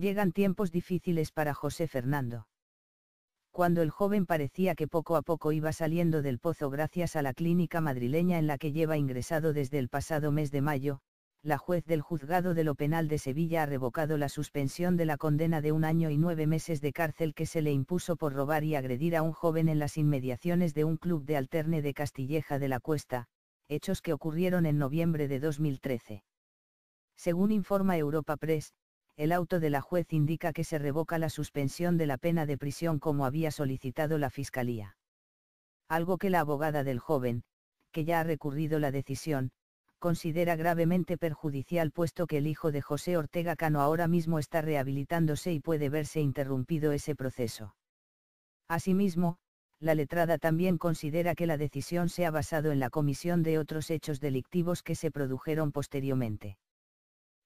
Llegan tiempos difíciles para José Fernando. Cuando el joven parecía que poco a poco iba saliendo del pozo gracias a la clínica madrileña en la que lleva ingresado desde el pasado mes de mayo, la juez del juzgado de lo penal de Sevilla ha revocado la suspensión de la condena de un año y nueve meses de cárcel que se le impuso por robar y agredir a un joven en las inmediaciones de un club de alterne de Castilleja de la Cuesta, hechos que ocurrieron en noviembre de 2013. Según informa Europa Press, el auto de la juez indica que se revoca la suspensión de la pena de prisión como había solicitado la Fiscalía. Algo que la abogada del joven, que ya ha recurrido la decisión, considera gravemente perjudicial puesto que el hijo de José Ortega Cano ahora mismo está rehabilitándose y puede verse interrumpido ese proceso. Asimismo, la letrada también considera que la decisión se ha basado en la comisión de otros hechos delictivos que se produjeron posteriormente.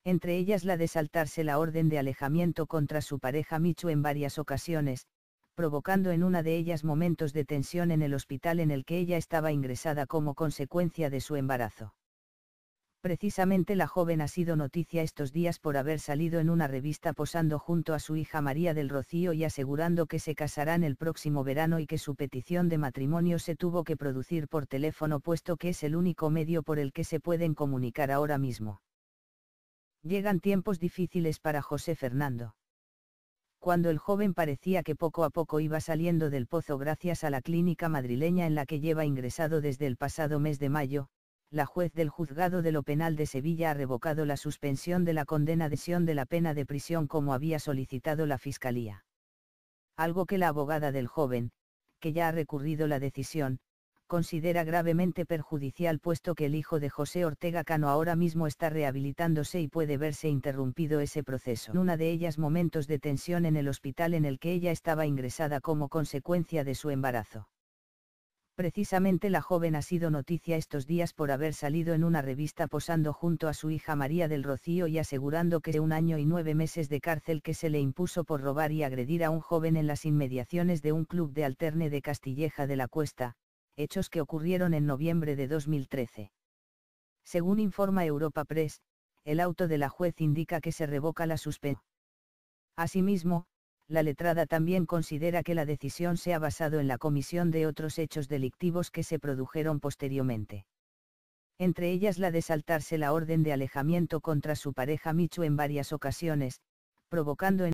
Entre ellas la de saltarse la orden de alejamiento contra su pareja Michu en varias ocasiones, provocando en una de ellas momentos de tensión en el hospital en el que ella estaba ingresada como consecuencia de su embarazo. Precisamente la joven ha sido noticia estos días por haber salido en una revista posando junto a su hija María del Rocío y asegurando que se casarán el próximo verano y que su petición de matrimonio se tuvo que producir por teléfono puesto que es el único medio por el que se pueden comunicar ahora mismo. Llegan tiempos difíciles para José Fernando. Cuando el joven parecía que poco a poco iba saliendo del pozo gracias a la clínica madrileña en la que lleva ingresado desde el pasado mes de mayo, la juez del juzgado de lo penal de Sevilla ha revocado la suspensión de la condena adhesión de la pena de prisión como había solicitado la Fiscalía. Algo que la abogada del joven, que ya ha recurrido la decisión, considera gravemente perjudicial puesto que el hijo de José Ortega Cano ahora mismo está rehabilitándose y puede verse interrumpido ese proceso. En una de ellas momentos de tensión en el hospital en el que ella estaba ingresada como consecuencia de su embarazo. Precisamente la joven ha sido noticia estos días por haber salido en una revista posando junto a su hija María del Rocío y asegurando que un año y nueve meses de cárcel que se le impuso por robar y agredir a un joven en las inmediaciones de un club de alterne de Castilleja de la Cuesta, hechos que ocurrieron en noviembre de 2013. Según informa Europa Press, el auto de la juez indica que se revoca la suspensión. Asimismo, la letrada también considera que la decisión se ha basado en la comisión de otros hechos delictivos que se produjeron posteriormente. Entre ellas la de saltarse la orden de alejamiento contra su pareja Michu en varias ocasiones, provocando en